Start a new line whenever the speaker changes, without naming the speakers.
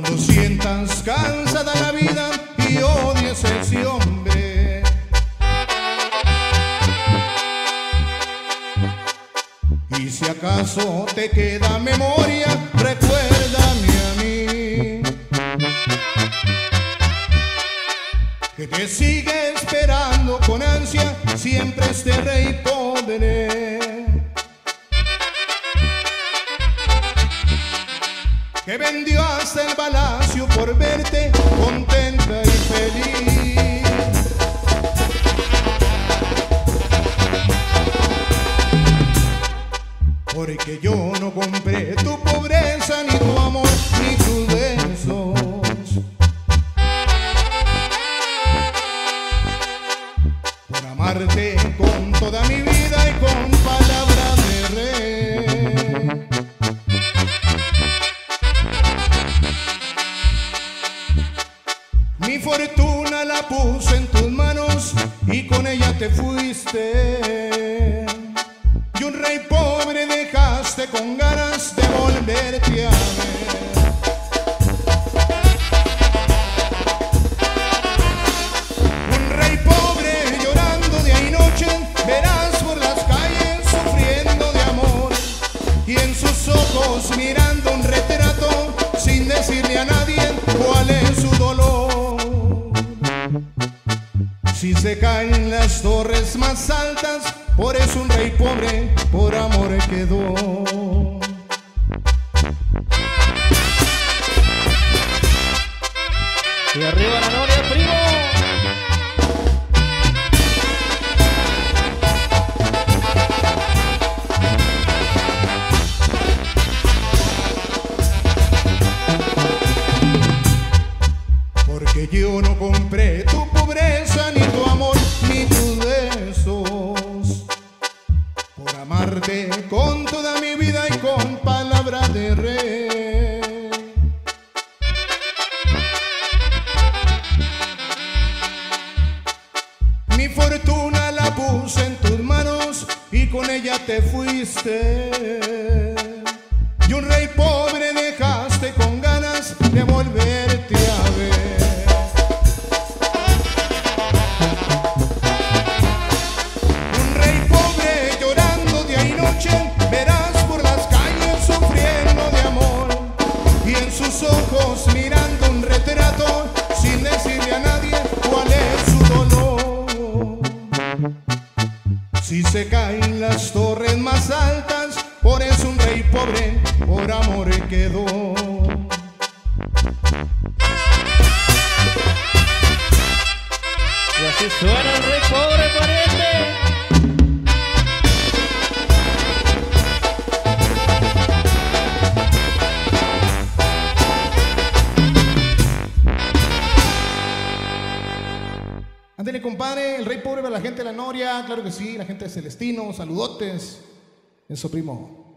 Cuando sientas cansada la vida y odies ese hombre. Y si acaso te queda memoria, recuérdame a mí. Que te sigue esperando con ansia siempre este rey pobre. Vendió hasta el palacio por verte contenta y feliz. Porque yo no compré tu pobreza, ni tu amor, ni tus besos. Por amarte con toda mi vida y con fortuna la puse en tus manos y con ella te fuiste. Y un rey pobre dejaste con ganas de volverte a ver. Un rey pobre llorando de noche, verás por las calles sufriendo de amor. Y en sus ojos mirando un retrato sin decirle a nadie cuál es Si se caen las torres más altas, por eso un rey pobre por amor quedó. Porque yo no compré tu pobreza, ni tu amor, ni tus besos. Por amarte con toda mi vida y con palabra de rey. Mi fortuna la puse en tus manos y con ella te fuiste. Y un rey pobre dejaste con ganas de volverte a ver. Ojos mirando un retrato, sin decirle a nadie cuál es su dolor. Si se caen las torres más altas, por eso un rey pobre por amor quedó. El rey pobre para la gente de la Noria, claro que sí, la gente de Celestino, saludotes, eso primo.